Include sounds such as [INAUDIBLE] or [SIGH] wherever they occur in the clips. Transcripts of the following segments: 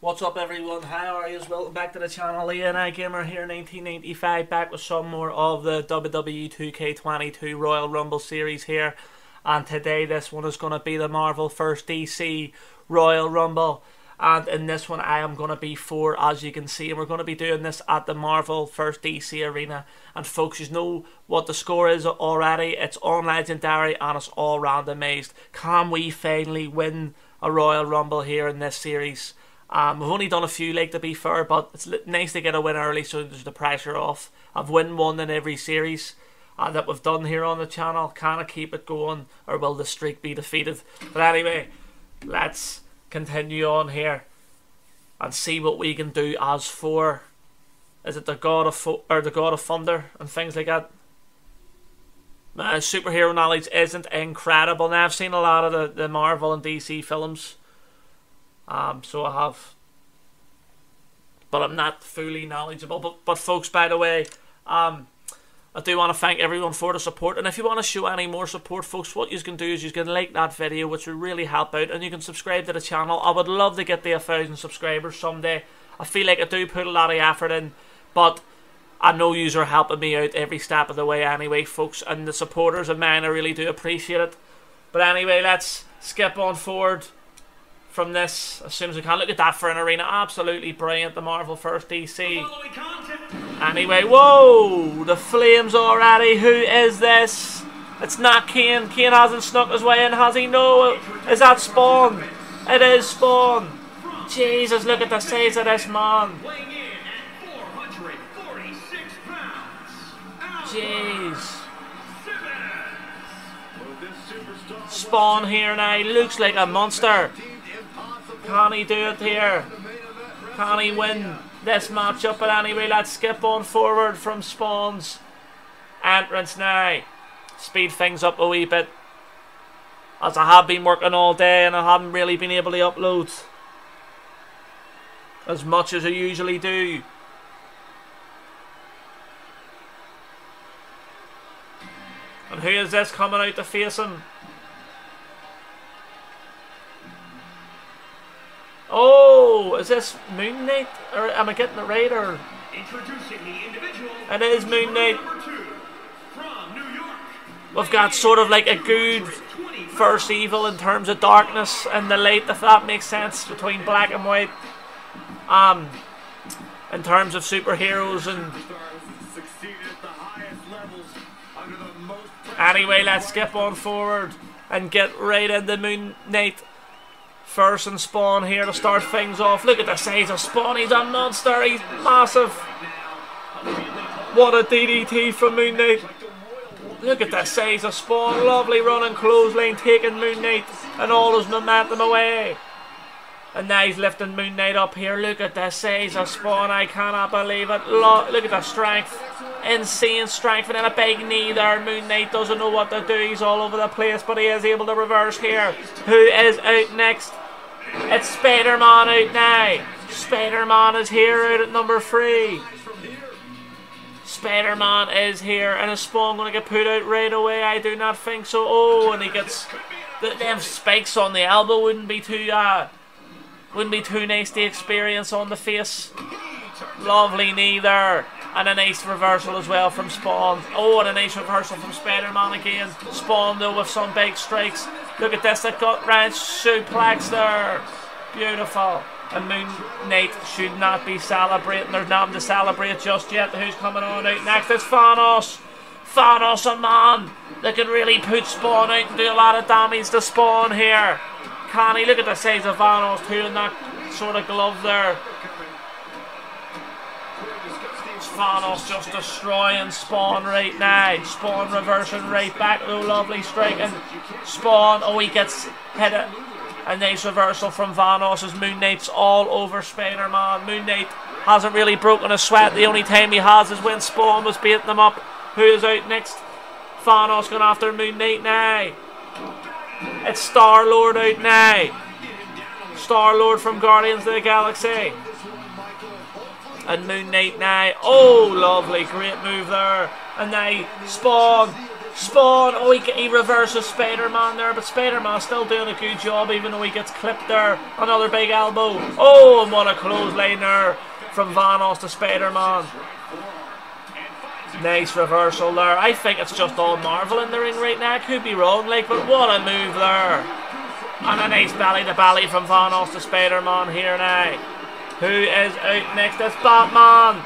What's up everyone, how are you? Welcome back to the channel, Ian I Gamer here 1995, back with some more of the WWE 2K22 Royal Rumble series here. And today this one is going to be the Marvel vs DC Royal Rumble. And in this one I am going to be Thor, as you can see, and we're going to be doing this at the Marvel vs DC Arena. And folks, you know what the score is already. It's on Legendary and it's all round amazed. Can we finally win a Royal Rumble here in this series? Um, we've only done a few, like to be fair, but it's nice to get a win early so there's the pressure off. I've won one in every series uh, that we've done here on the channel. Can I keep it going or will the streak be defeated? But anyway, let's continue on here and see what we can do as Thor. Is it the God of Fo- or the God of Thunder and things like that? My superhero knowledge isn't incredible. Now I've seen a lot of the, the Marvel and DC films um, so I have, but I'm not fully knowledgeable. But but folks, by the way, um, I do want to thank everyone for the support. And if you want to show any more support, folks, what you can do is you can like that video, which will really help out, and you can subscribe to the channel. I would love to get the a thousand subscribers someday. I feel like I do put a lot of effort in, but I know you are helping me out every step of the way anyway, folks, and the supporters of mine, I really do appreciate it. But anyway, let's skip on forward from this as soon as we can. Look at that for an arena. Absolutely brilliant. The Marvel First DC. Anyway, whoa! The flames already. Who is this? It's not Kane. Kane hasn't snuck his way in, has he? No. Is that Spawn? It is Spawn. Jesus, look at the size of this man. Jeez. Spawn here now. Looks like a monster. Can he do it here? Can he win this matchup? But anyway, let's skip on forward from Spawn's entrance now. Speed things up a wee bit. As I have been working all day and I haven't really been able to upload as much as I usually do. And who is this coming out to face him? Oh, is this Moon Knight? Or am I getting it right? Or Introducing the individual. It is Moon Knight. We've got sort of like a good first evil in terms of darkness and the light, if that makes sense, between black and white. Um, in terms of superheroes and. Anyway, let's skip on forward and get right into Moon Knight First and Spawn here to start things off. Look at the size of Spawn. He's a monster. He's massive. What a DDT from Moon Knight. Look at the size of Spawn. Lovely running clothesline taking Moon Knight and all his momentum away. And now he's lifting Moon Knight up here. Look at the size of Spawn. I cannot believe it. Look at the strength. Insane strength. And then a big knee there. Moon Knight doesn't know what to do. He's all over the place. But he is able to reverse here. Who is out next? It's Spider-Man out now. Spider-Man is here out at number three. Spider-Man is here. And is Spawn going to get put out right away? I do not think so. Oh, and he gets... The, them spikes on the elbow wouldn't be too... Uh, wouldn't be too nice to experience on the face. Lovely knee there. And a nice reversal as well from Spawn. Oh, and a nice reversal from Spider-Man again. Spawn though with some big strikes. Look at this, that gut wrench suplex there. Beautiful. And Moon Knight should not be celebrating. There's nothing to celebrate just yet. Who's coming on out next? It's Thanos. Thanos, a man that can really put Spawn out and do a lot of damage to Spawn here. Can he? Look at the size of Thanos too in that sort of glove there. Thanos just destroying Spawn right now. Spawn reversing right back. Oh, lovely strike. And Spawn, oh, he gets hit it. A nice reversal from Thanos as Moon Knight's all over Spider-Man. Moon Knight hasn't really broken a sweat. The only time he has is when Spawn was beating them up. Who is out next? Thanos going after Moon Knight now. It's Star-Lord out now. Star-Lord from Guardians of the Galaxy. And Moon Knight now. Oh, lovely. Great move there. And now Spawn. Spawn, oh, he, he reverses Spider-Man there, but Spider-Man still doing a good job, even though he gets clipped there. Another big elbow. Oh, and what a clothesline there from Thanos to Spider-Man. Nice reversal there. I think it's just all Marvel in the ring right now. Could be wrong, like, but what a move there. And a nice belly to belly from Thanos to Spider-Man here now. Who is out next? It's Batman.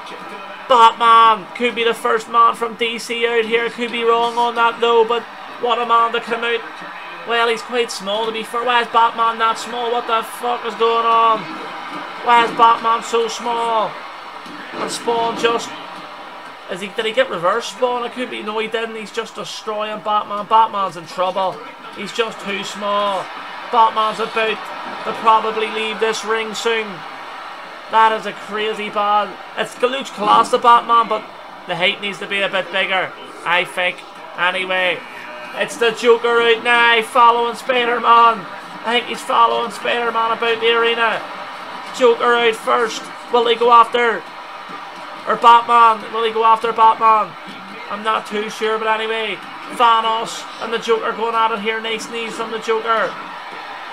Batman could be the first man from DC out here. Could be wrong on that though, but what a man to come out. Well, he's quite small to be fair. Why is Batman that small? What the fuck is going on? Why is Batman so small? And Spawn just is he did he get reverse spawn? It could be no he didn't, he's just destroying Batman. Batman's in trouble. He's just too small. Batman's about to probably leave this ring soon. That is a crazy bad. It's Luke's class the Batman, but the height needs to be a bit bigger. I think. Anyway, it's the Joker right now, following Spider-Man. I think he's following Spider-Man about the arena. Joker out first. Will he go after? Or Batman? Will he go after Batman? I'm not too sure, but anyway. Thanos and the Joker going at it here. Nice knees from the Joker.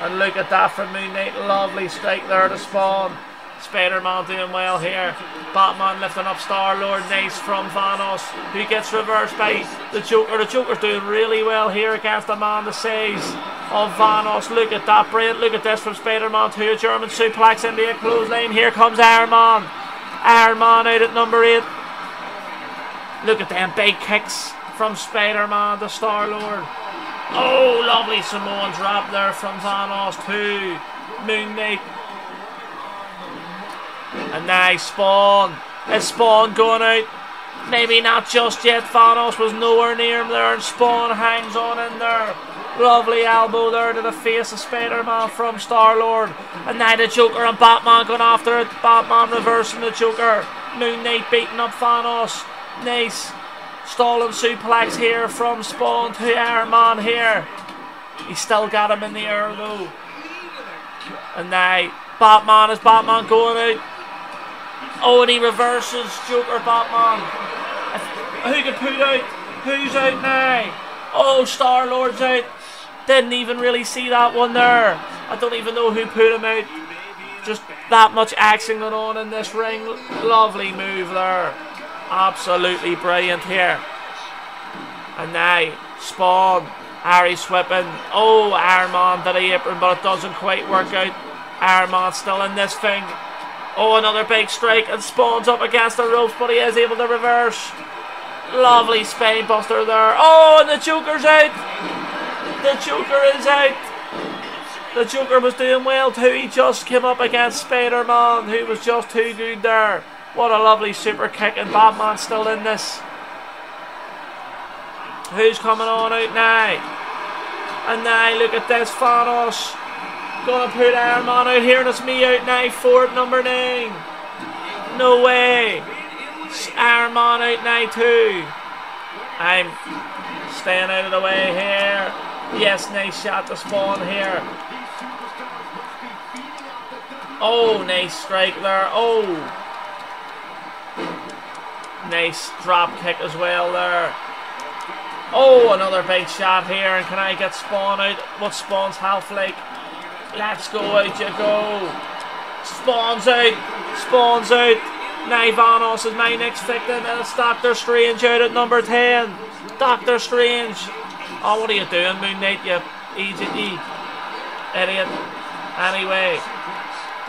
And look at that from Moon Knight. Lovely strike there to spawn. Spider-Man doing well here. Batman lifting up Star-Lord. Nice from Thanos, who gets reversed by the Joker. The Joker's doing really well here against the man the size of Thanos. Look at that, brilliant. Look at this from Spider-Man a German suplex into a clothesline. Here comes Iron Man. Man out at number 8. Look at them big kicks from Spider-Man to Star-Lord. Oh, lovely Samoan drop there from Thanos to Moon Knight. And now Spawn. Is Spawn going out? Maybe not just yet. Thanos was nowhere near him there, and Spawn hangs on in there. Lovely elbow there to the face of Spider-Man from Star-Lord. And now the Joker and Batman going after it. Batman reversing the Joker. Moon Knight beating up Thanos. Nice. Stalling suplex here from Spawn to Iron Man here. He still got him in the air though. And now Batman is Batman going out. Oh, and he reverses Joker Batman. Who can put out? Who's out now? Oh, Star Lord's out. Didn't even really see that one there. I don't even know who put him out. Just that much action going on in this ring. Lovely move there. Absolutely brilliant here. And now, Spawn, Irish whipping. Oh, Iron Man did a apron, but it doesn't quite work out. Man still in this thing. Oh, another big strike and spawns up against the ropes, but he is able to reverse. Lovely spine buster there. Oh, and the Joker's out. The Joker is out. The Joker was doing well too. He just came up against Spider-Man, who was just too good there. What a lovely super kick, and Batman's still in this. Who's coming on out now? And now look at this, Thanos. Gonna put Iron Man out here, and it's me out now, Ford number nine. No way. Iron Man out now too. I'm staying out of the way here. Yes, nice shot to spawn here. Oh, nice strike there. Oh. Nice drop kick as well there. Oh, another big shot here. And can I get Spawn out? What Spawn's half like? Let's go out you go. Spawns out. Spawns out. Nivanos is my next victim and it's Doctor Strange out at number 10. Doctor Strange. Oh, what are you doing, Moon Knight, you idiot, idiot. Anyway,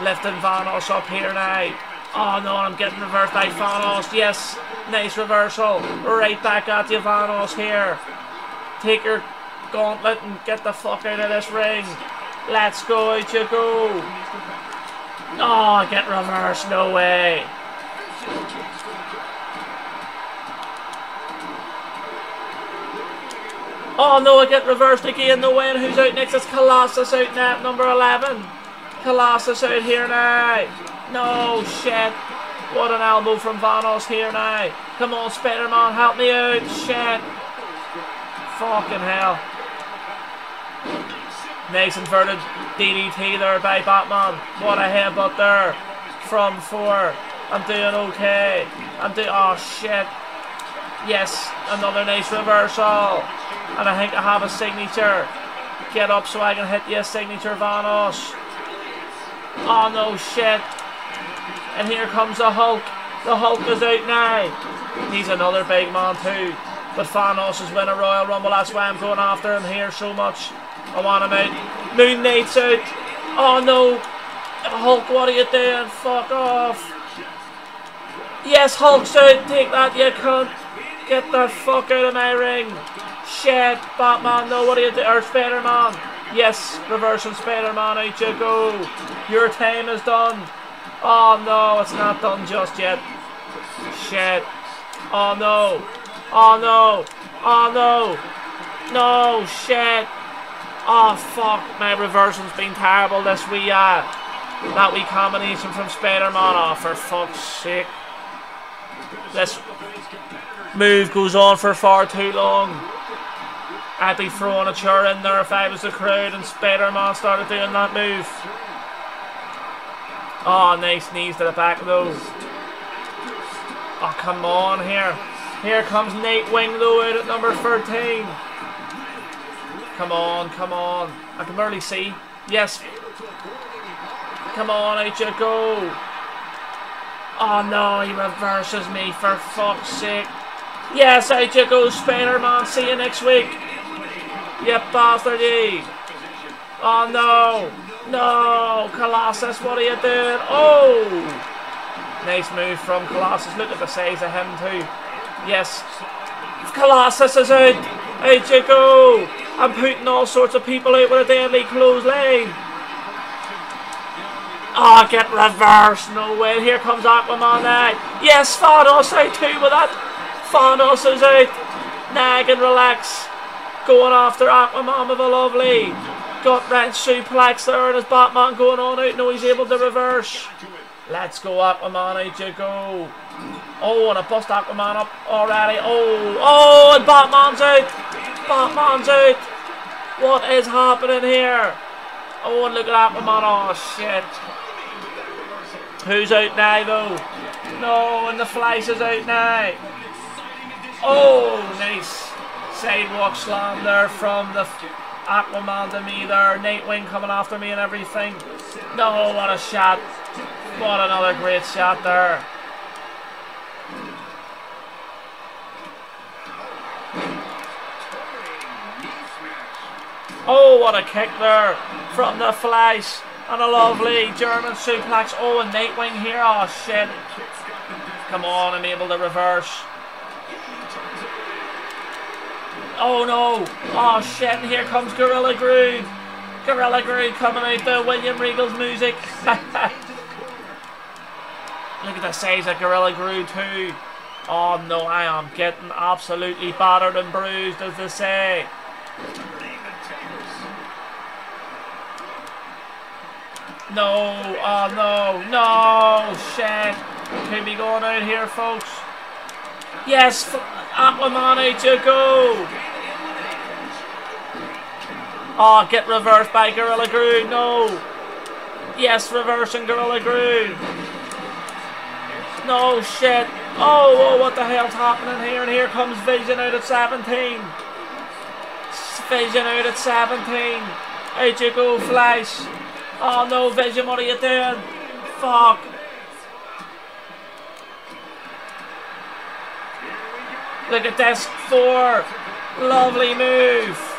lifting Thanos up here now. Oh no, I'm getting reversed by Thanos. Yes, nice reversal. Right back at you, Thanos here. Take your gauntlet and get the fuck out of this ring. Let's go, out you go. Oh, get reversed, no way. Oh no, I get reversed again, no way, and who's out next? It's Colossus out now, number 11. Colossus out here now. No, shit. What an elbow from Thanos here now. Come on, Spider-Man, help me out. Shit. Fucking hell. Nice inverted DDT there by Batman. What a headbutt there from Thor. I'm doing okay. I'm doing. Oh shit. Yes, another nice reversal. And I think I have a signature. Get up so I can hit you signature Thanos. Oh no, shit. And here comes the Hulk. The Hulk is out now. He's another big man too. But Thanos is a Royal Rumble. That's why I'm going after him here so much. I want him out. Moon Knight's out. Oh no. Hulk, what are you doing? Fuck off. Yes, Hulk's out. Take that, you cunt. Get the fuck out of my ring. Shit, Batman, no, what are you doing? Or Spider-Man. Yes, reversing Spider-Man, out you go. Your time is done. Oh no, it's not done just yet. Shit. Oh no. Oh no. Oh no. No, shit. Oh fuck, my reversion's been terrible this wee uh that wee combination from Spider-Man. Oh for fuck's sake. This move goes on for far too long. I'd be throwing a chair in there if I was the crowd and Spider-Man started doing that move. Oh, nice knees to the back though. Oh, come on here. Here comes Nightwing though out at number 13. Come on, come on. I can barely see. Yes. Come on, out you go. Oh no, he reverses me for fuck's sake. Yes, out you go, Spider-Man. See you next week. Yep, bastardy. Oh no. No, Colossus, what are you doing? Oh! Nice move from Colossus. Look at the size of him too. Yes. Colossus is out. Out you go. I'm putting all sorts of people out with a deadly clothesline. Ah, oh, get reversed. No way. Here comes Aquaman now. Yes, Thanos out too with that. Thanos is out. Nag and relax. Going after Aquaman with a lovely gut wrench suplex there and his Batman going on out. No, he's able to reverse. Let's go Aquaman, out you go. Oh, and a bust Aquaman up already. Oh, oh, and Batman's out. Batman's out. What is happening here? Oh, and look at Aquaman. Oh, shit. Who's out now, though? No, and the Flash is out now. Oh, nice. Sidewalk slam there from the Aquaman to me there. Nightwing coming after me and everything. No, what a shot. What another great shot there. Oh, what a kick there from the Flash. And a lovely German suplex. Oh, and Nightwing here. Oh, shit. Come on, I'm able to reverse. Oh, no. Oh, shit. And here comes Gorilla Groove! Gorilla Grodd coming there. William Regal's music. [LAUGHS] Look at the size of Gorilla Groove too. Oh, no, I am getting absolutely battered and bruised, as they say. No, oh no, no, shit. Could be going out here, folks. Yes, Aquaman, out you go. Oh, get reversed by Gorilla Grodd, no. Yes, reversing Gorilla Grodd. No, shit. Oh, oh, what the hell's happening here? And here comes Vision out at 17. Vision out at 17. Out you go, Flash. Oh no, Vision, what are you doing? Fuck. Look at this. Thor. Lovely move.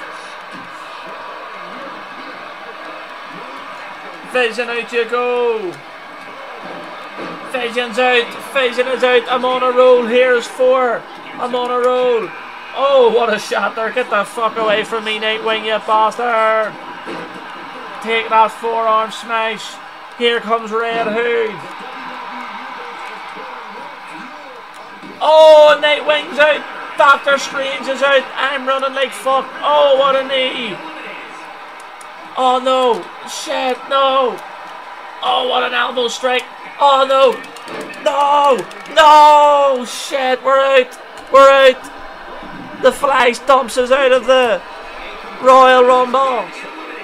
Vision out you go. Vision's out. Vision is out. I'm on a roll. Here's Thor. I'm on a roll. Oh, what a shot there. Get the fuck away from me, Nightwing, you bastard. Take that forearm smash. Here comes Red Hood. Oh, Nightwing's out. Doctor Strange is out. I'm running like fuck. Oh, what a knee. Oh no. Shit, no. Oh, what an elbow strike. Oh no. No. No. Shit, we're out. We're out. The Flash dumps us out of the Royal Rumble.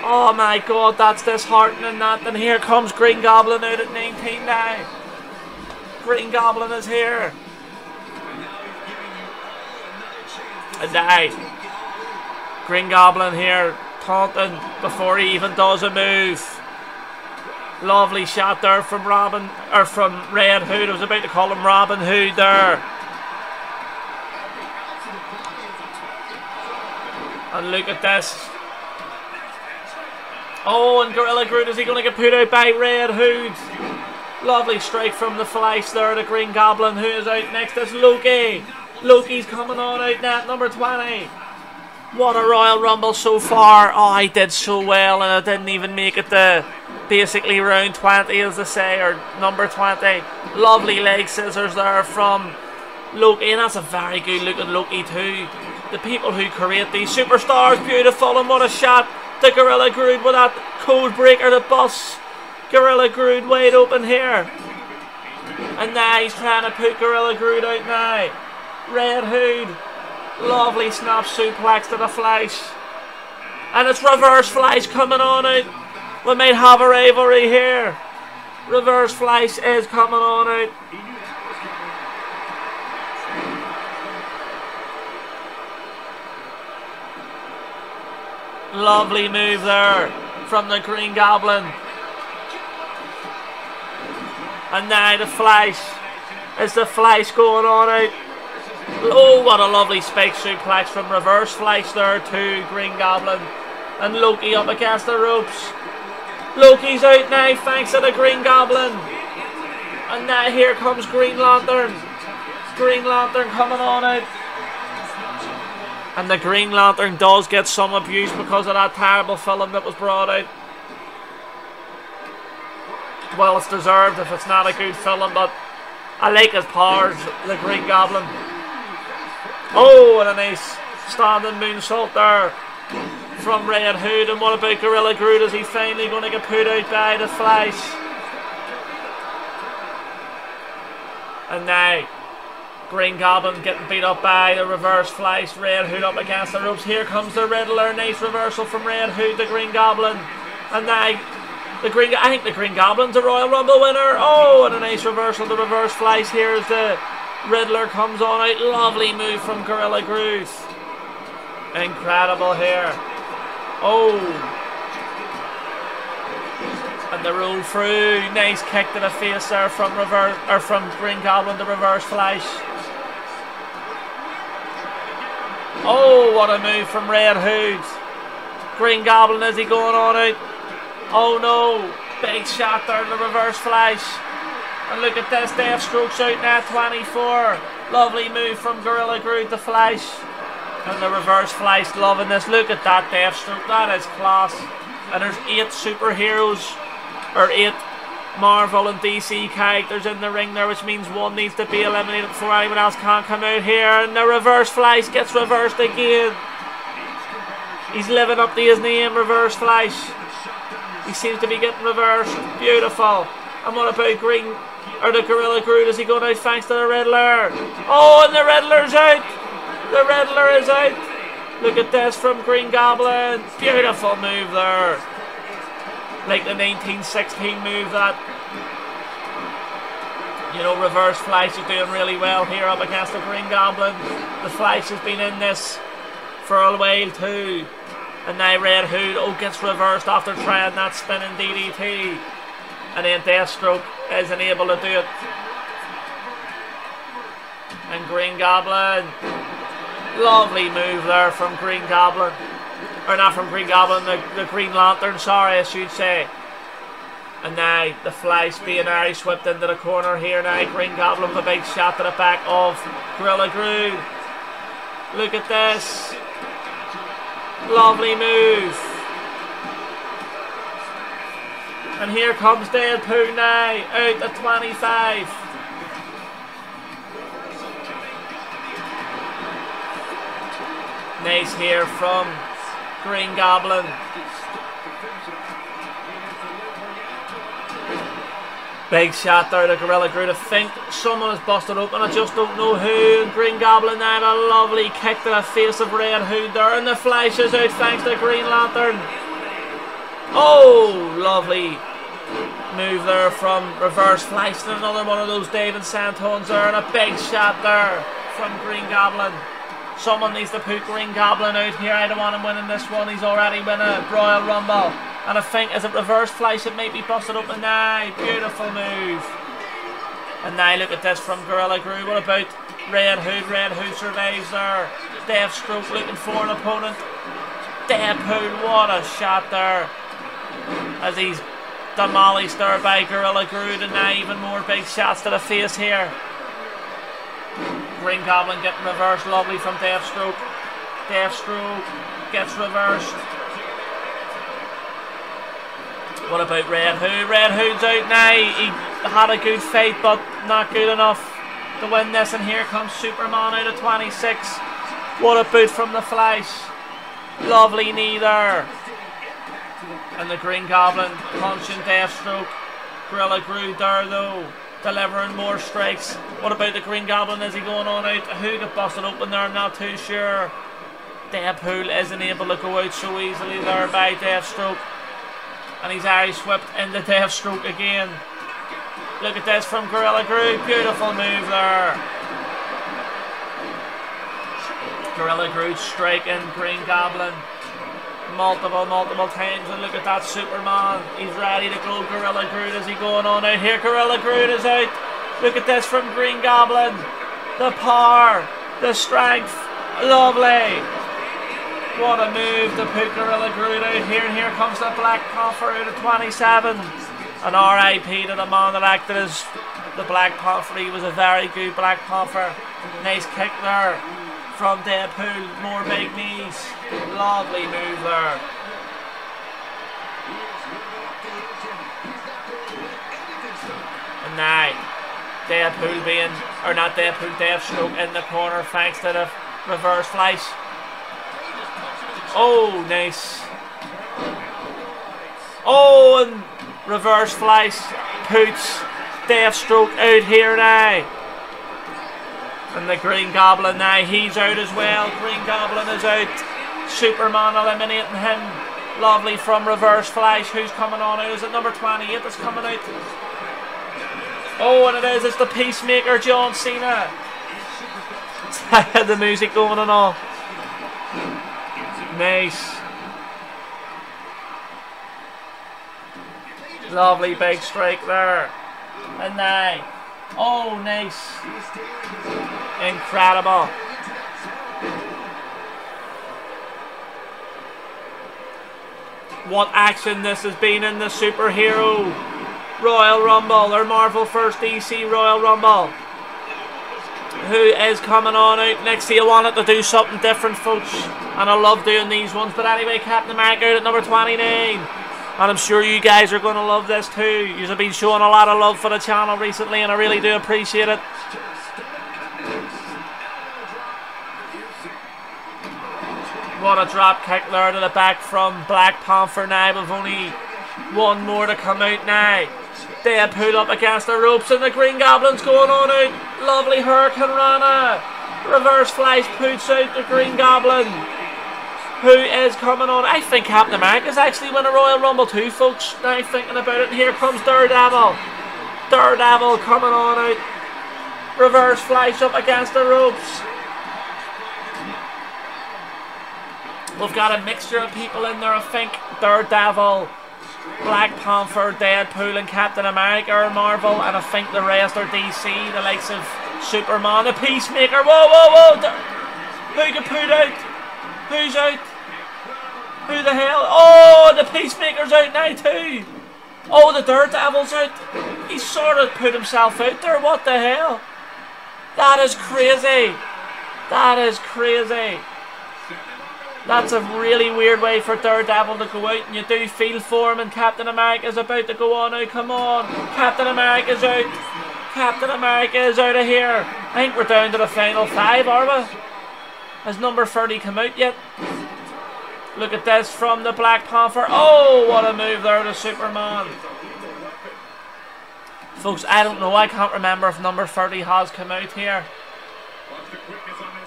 Oh my god, that's disheartening that. And here comes Green Goblin out at 19 now. Green Goblin is here. And now, Green Goblin here taunting before he even does a move. Lovely shot there from Robin or from Red Hood. I was about to call him Robin Hood there. And look at this. Oh, and Gorilla Groot, is he going to get put out by Red Hood? Lovely strike from the Flash there, the Green Goblin, who is out next is Loki. Loki's coming on out net, number 20. What a Royal Rumble so far. Oh, I did so well, and I didn't even make it the basically round 20 as they say or number 20 lovely leg scissors there from Loki and that's a very good looking Loki too the people who create these superstars beautiful and what a shot. The Gorilla Groot with that code breaker the bus Gorilla Groot wide open here. And now he's trying to put Gorilla Groot out now. Red Hood lovely snap suplex to the Flash and it's reverse Flash coming on out we might have a rivalry here. Reverse Flash is coming on out. Lovely move there from the Green Goblin. And now the Flash. Is the Flash going on out? Oh, what a lovely spike suplex from Reverse Flash there to Green Goblin. And Loki up against the ropes. Loki's out now thanks to the Green Goblin. And now here comes Green Lantern. Green Lantern coming on out. And the Green Lantern does get some abuse because of that terrible film that was brought out. Well, it's deserved if it's not a good film, but I like his powers, the Green Goblin. Oh, and a nice standing moonsault there from Red Hood. And what about Gorilla Groot? Is he finally going to get put out by the Flash? And now, Green Goblin getting beat up by the reverse Flash. Red Hood up against the ropes. Here comes the Riddler. Nice reversal from Red Hood, the Green Goblin. And now, the Green. I think the Green Goblin's a Royal Rumble winner. Oh, and a nice reversal. The reverse Flash. Here's the Riddler comes on out. Lovely move from Gorilla Groot. Incredible here. Oh. And the roll through. Nice kick to the face there from reverse or from Green Goblin, the reverse flash. Oh, what a move from Red Hood. Green Goblin, is he going on out? Oh no. Big shot there in the reverse Flash. And look at this, Deathstroke's out now, 24. Lovely move from Gorilla Groot, the flash. And the reverse flash, loving this. Look at that Deathstroke. That is class. And there's eight superheroes, or eight Marvel and DC characters in the ring there, which means one needs to be eliminated before anyone else can come out here. And the reverse flash gets reversed again. He's living up to his name, Reverse Flash. He seems to be getting reversed. Beautiful. And what about Green or the Gorilla Groot? Is he going out thanks to the Riddler? Oh, and the Riddler's out. The Riddler is out. Look at this from Green Goblin. Beautiful move there. Like the 1916 move that, you know, Reverse Flash is doing really well here up against the Green Goblin. The Flash has been in this for a while too. And now Red Hood, oh, gets reversed after trying that spinning DDT. And then Deathstroke isn't able to do it. And Green Goblin Lovely move there from Green Goblin. Or not from Green Goblin, the, the Green Lantern, sorry, I should say. And now the Flash being Irish whipped into the corner here now. Green Goblin with a big shot to the back of Gorilla Groot. Look at this. Lovely move. And here comes Deadpool now, out at 25. Nice here from Green Goblin. Big shot there to Gorilla Groot. I think someone has busted open. I just don't know who. Green Goblin now a lovely kick to the face of Red Hood there. And the flash is out thanks to Green Lantern. Oh, lovely move there from Reverse. And another one of those David Santons there. And a big shot there from Green Goblin. Someone needs to put Green Goblin out here. I don't want him winning this one. He's already a Royal Rumble. And I think, as it reverse flies, it may be busted open now. Beautiful move. And now look at this from Gorilla Groove. What about Red Hood? Red Hood survives there. Deathstroke looking for an opponent. Deadpool, what a shot there. As he's demolished there by Gorilla Groove. And now even more big shots to the face here. Green Goblin getting reversed. Lovely from Deathstroke. Deathstroke gets reversed. What about Red Hood? Red Hood's out now. He had a good fight, but not good enough to win this. And here comes Superman out of 26. What a boot from the Flash. Lovely knee there. And the Green Goblin punching Deathstroke. Gorilla Groove there though. Delivering more strikes. What about the Green Goblin? Is he going on out? Who got busted open there? I'm not too sure. Deadpool isn't able to go out so easily there by Deathstroke and he's Irish whipped into Deathstroke again. Look at this from Gorilla Groove. Beautiful move there. Gorilla Groove striking Green Goblin multiple, multiple times. And look at that Superman. He's ready to go. Gorilla Groove is he going on out here? Gorilla Groove is out. Look at this from Green Goblin. The power, the strength. Lovely. What a move to put Gorilla Groot out here. And here comes the Black Panther out of 27. An RIP to the man that acted as the Black Panther. He was a very good Black Panther. Nice kick there from Deadpool. More big knees. Lovely move there. And now, Deadpool being, or not Deadpool, Deathstroke in the corner thanks to the reverse flight. Oh, nice. Oh, and reverse flies puts Deathstroke out here now. And the Green Goblin now, he's out as well. Green Goblin is out. Superman eliminating him. Lovely from Reverse Flash. Who's coming on? Is it number 28 that's coming out? Oh, and it is. It's the Peacemaker, John Cena. [LAUGHS] the music going and all. Nice. Lovely big strike there. And now. Oh, nice. Incredible. What action this has been in the superhero Royal Rumble or Marvel First DC Royal Rumble who is coming on out next year. wanted to do something different, folks. And I love doing these ones. But anyway, Captain America at number 29. And I'm sure you guys are going to love this too. You have been showing a lot of love for the channel recently, and I really do appreciate it. What a drop kick there to the back from Black Panther now. We've only one more to come out now. They are put up against the ropes and the Green Goblin's going on out. Lovely hurricanrana. Reverse Flash puts out the Green Goblin. Who is coming on? I think Captain America's actually win a Royal Rumble too, folks. Now thinking about it. And here comes Daredevil. Daredevil coming on out. Reverse Flash up against the ropes. We've got a mixture of people in there, I think. Daredevil. Black Panther, Deadpool, and Captain America are Marvel, and I think the rest are DC, the likes of Superman, the Peacemaker. Whoa, whoa, whoa! Who can put out? Who's out? Who the hell? Oh, the Peacemaker's out now too. Oh, the Daredevil's out. He sort of put himself out there. What the hell? That is crazy. That is crazy. That's a really weird way for Daredevil to go out, and you do feel for him. And Captain America's about to go on out. Come on, Captain America's out. Captain America is out of here. I think we're down to the final five, are we? Has number 30 come out yet? Look at this from the Black Panther. Oh, what a move there to Superman. Folks, I don't know. I can't remember if number 30 has come out here.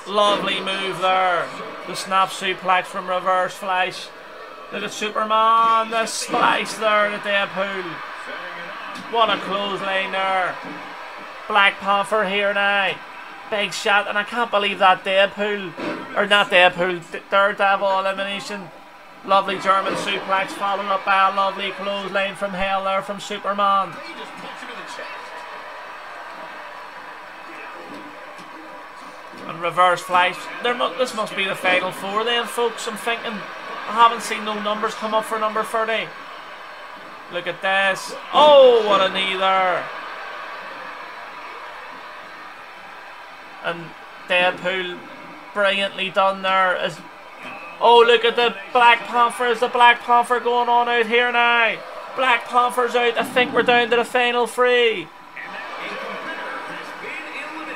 Lovely move there. The snap suplex from reverse flash. Look at Superman. The slice there to Deadpool. What a clothesline there. Black Panther here now. Big shot, and I can't believe that Deadpool or not Deadpool, Daredevil elimination. Lovely German suplex followed up by a lovely clothesline from hell there from Superman. Reverse flash. There mu this must be the final four then, folks. I'm thinking. I haven't seen no numbers come up for number 30. Look at this. Oh, what a knee there. And Deadpool brilliantly done there. As oh, look at the Black Panther. Is the Black Panther going on out here now? Black Panther's out. I think we're down to the final three.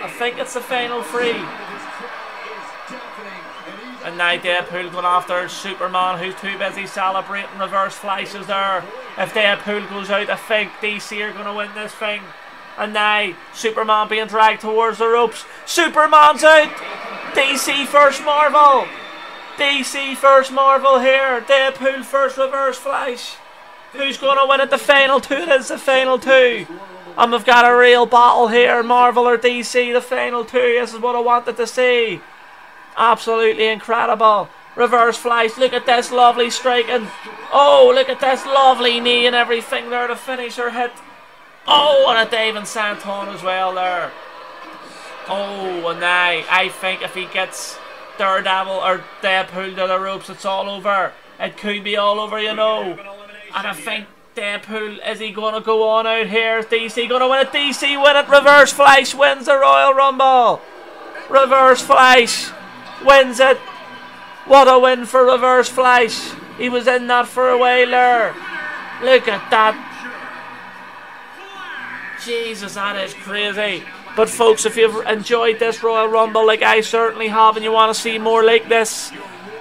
I think it's the final three. And now Deadpool going after Superman, who's too busy celebrating reverse flashes there. If Deadpool goes out, I think DC are going to win this thing. And now Superman being dragged towards the ropes. Superman's out. DC first Marvel. DC first Marvel here. Deadpool first reverse flash. Who's going to win at the final two? It is the final two. And we've got a real battle here. Marvel or DC, the final two. This is what I wanted to see. Absolutely incredible. Reverse flash. Look at this lovely strike. And Oh, look at this lovely knee and everything there to finish her hit. Oh, and a David Santon as well there. Oh, and now I think if he gets Daredevil or Deadpool to the ropes, it's all over. It could be all over, you know. And I think Deadpool, is he going to go on out here? Is DC going to win it? DC win it. Reverse Flash wins the Royal Rumble. Reverse Flash wins it. What a win for Reverse Flash. He was in that for a whaler. Look at that. Jesus, that is crazy. But folks, if you've enjoyed this Royal Rumble like I certainly have and you want to see more like this,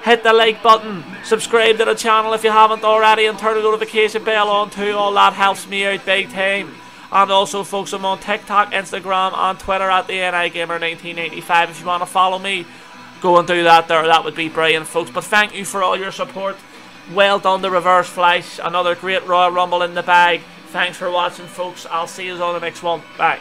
hit the like button, subscribe to the channel if you haven't already and turn the notification bell on too. All that helps me out big time. And also folks, I'm on TikTok, Instagram and Twitter at the NI Gamer 1985. If you want to follow me, go and do that there. That would be brilliant folks. But thank you for all your support. Well done the reverse flash. Another great Royal Rumble in the bag. Thanks for watching folks. I'll see you on the next one. Bye.